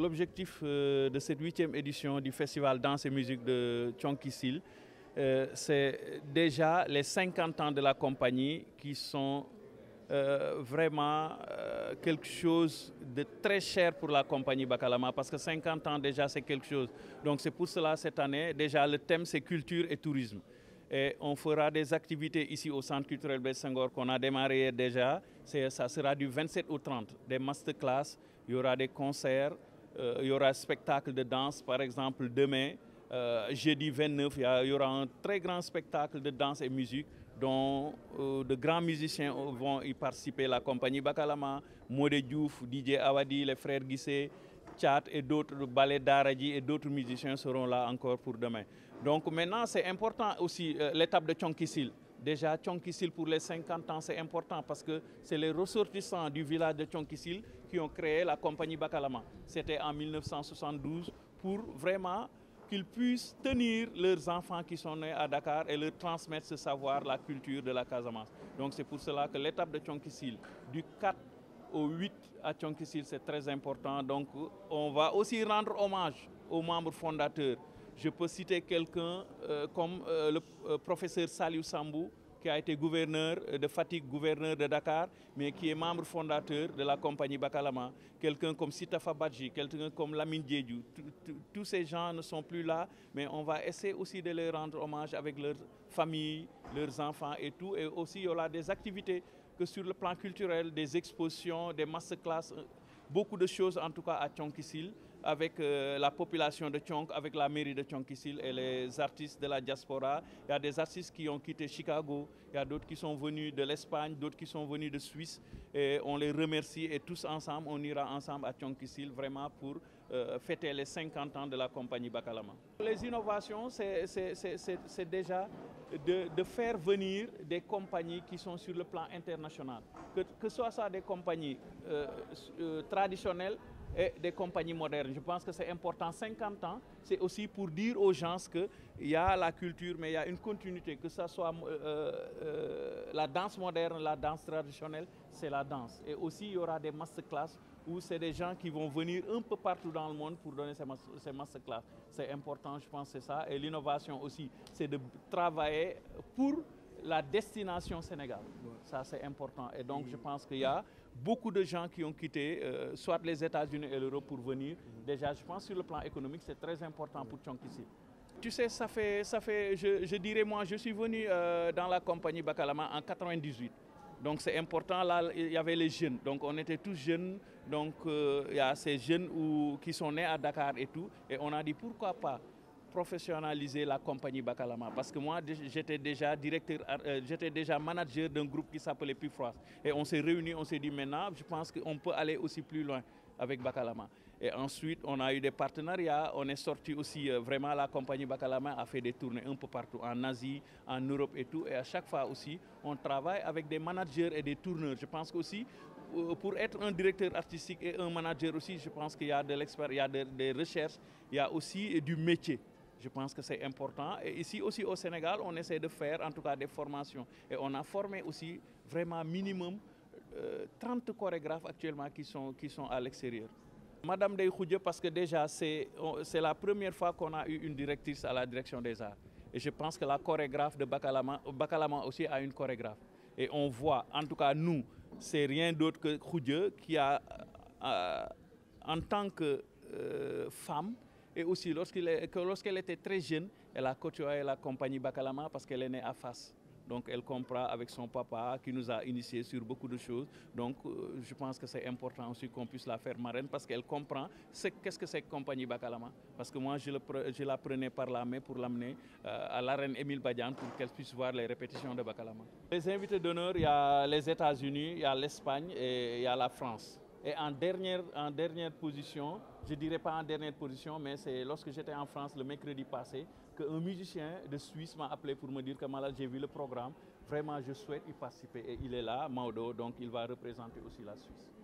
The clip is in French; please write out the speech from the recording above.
l'objectif de cette huitième édition du festival Danse et musique de Tchonkissil, c'est déjà les 50 ans de la compagnie qui sont vraiment quelque chose de très cher pour la compagnie Bakalama parce que 50 ans déjà c'est quelque chose. Donc c'est pour cela cette année, déjà le thème c'est culture et tourisme. Et on fera des activités ici au Centre culturel Bessengor qu'on a démarré déjà. Ça sera du 27 au 30, des masterclass, il y aura des concerts, il y aura un spectacle de danse par exemple demain. jeudi 29, il y aura un très grand spectacle de danse et musique dont de grands musiciens vont y participer, la compagnie Bakalama, Modé Diouf, DJ Awadi, les frères Guissé, Tchat et d'autres, Ballet Daradji et d'autres musiciens seront là encore pour demain. Donc maintenant, c'est important aussi l'étape de Tchonkissil. Déjà, Tchonkissil pour les 50 ans, c'est important parce que c'est les ressortissants du village de Tchonkissil qui ont créé la compagnie Bakalama. C'était en 1972 pour vraiment qu'ils puissent tenir leurs enfants qui sont nés à Dakar et leur transmettre ce savoir, la culture de la Casamance. Donc c'est pour cela que l'étape de Tchonkissil, du 4 au 8 à Tchonkissil, c'est très important. Donc on va aussi rendre hommage aux membres fondateurs. Je peux citer quelqu'un euh, comme euh, le euh, professeur Saliou Sambou, qui a été gouverneur de Fatigue, gouverneur de Dakar, mais qui est membre fondateur de la compagnie Bakalama. Quelqu'un comme Sitafa Badji, quelqu'un comme Lamine Diédiou. Tous ces gens ne sont plus là, mais on va essayer aussi de leur rendre hommage avec leurs familles, leurs enfants et tout. Et aussi, il y aura des activités que sur le plan culturel, des expositions, des masterclass, beaucoup de choses en tout cas à Tchonkissil avec euh, la population de Tchonk, avec la mairie de Tchonkissil et les artistes de la diaspora. Il y a des artistes qui ont quitté Chicago, il y a d'autres qui sont venus de l'Espagne, d'autres qui sont venus de Suisse. Et on les remercie et tous ensemble, on ira ensemble à Tchonkissil vraiment pour euh, fêter les 50 ans de la compagnie Bakalama. Les innovations, c'est déjà de, faire venir des compagnies qui sont sur le plan international. Que, que ce soit ça des compagnies euh, euh, traditionnelles et des compagnies modernes. Je pense que c'est important. 50 ans, c'est aussi pour dire aux gens qu'il y a la culture, mais il y a une continuité, que ce soit euh, la danse moderne, la danse traditionnelle, c'est la danse. Et aussi, il y aura des masterclass où c'est des gens qui vont venir un peu partout dans le monde pour donner ces, ces masterclass. C'est important, je pense, c'est ça. Et l'innovation aussi, c'est de travailler pour la destination Sénégal. Ça, c'est important. Et donc, je pense qu'il y a beaucoup de gens qui ont quitté, euh, soit les États-Unis et l'Europe pour venir. Déjà, je pense sur le plan économique, c'est très important pour Tchonkissi. Tu sais, ça fait, ça fait je, je dirais, moi, je suis venu euh, dans la compagnie Bakalama en 98. Donc c'est important, là, il y avait les jeunes. Donc on était tous jeunes. Donc euh, il y a ces jeunes qui sont nés à Dakar et tout. Et on a dit pourquoi pas professionnaliser la compagnie Bakalama? Parce que moi j'étais déjà directeur, euh, j'étais déjà manager d'un groupe qui s'appelait Pifroise et on s'est réunis, on s'est dit maintenant je pense qu'on peut aller aussi plus loin avec Bakalama. Et ensuite on a eu des partenariats, on est sorti aussi euh, vraiment la compagnie Bakalama a fait des tournées un peu partout en Asie, en Europe et tout et à chaque fois aussi on travaille avec des managers et des tourneurs. Je pense aussi pour être un directeur artistique et un manager aussi, je pense qu'il y a de l'expérience, il y a de, des recherches, il y a aussi du métier. Je pense que c'est important. Et ici aussi au Sénégal, on essaie de faire en tout cas des formations. Et on a formé aussi vraiment minimum euh, 30 chorégraphes actuellement qui sont, qui sont à l'extérieur. Madame Dey parce que déjà c'est la première fois qu'on a eu une directrice à la direction des arts. Et je pense que la chorégraphe de Bakalama, Bakalama aussi a une chorégraphe. Et on voit, en tout cas nous, c'est rien d'autre que Khoudieu qui a, euh, en tant que euh, femme, et aussi lorsqu'elle était très jeune, elle a côtoyé la compagnie Bakalama parce qu'elle est née à Fas. Donc elle comprend avec son papa qui nous a initiés sur beaucoup de choses. Donc euh, je pense que c'est important aussi qu'on puisse la faire marraine parce qu'elle comprend qu'est-ce que c'est que compagnie Bakalama. Parce que moi je la prenais par la main pour l'amener euh, à l'arène Émile Badian pour qu'elle puisse voir les répétitions de Bakalama. Les invités d'honneur, il y a les États-Unis, il y a l'Espagne et il y a la France. Et en dernière, en dernière position, je ne dirais pas en dernière position, mais c'est lorsque j'étais en France le mercredi passé, qu'un musicien de Suisse m'a appelé pour me dire que malade, j'ai vu le programme, vraiment je souhaite y participer. Et il est là, Maudo, donc il va représenter aussi la Suisse.